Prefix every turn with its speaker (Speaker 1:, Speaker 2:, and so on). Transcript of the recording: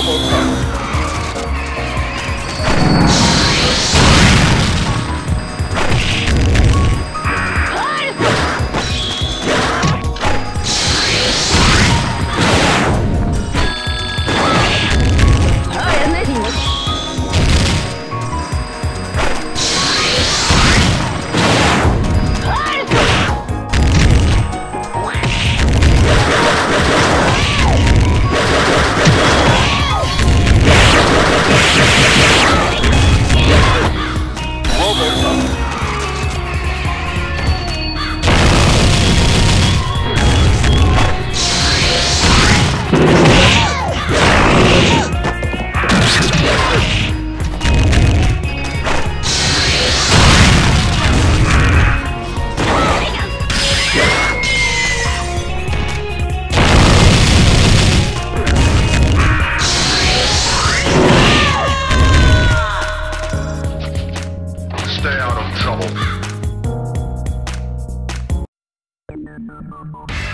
Speaker 1: Robocop.
Speaker 2: Thank you.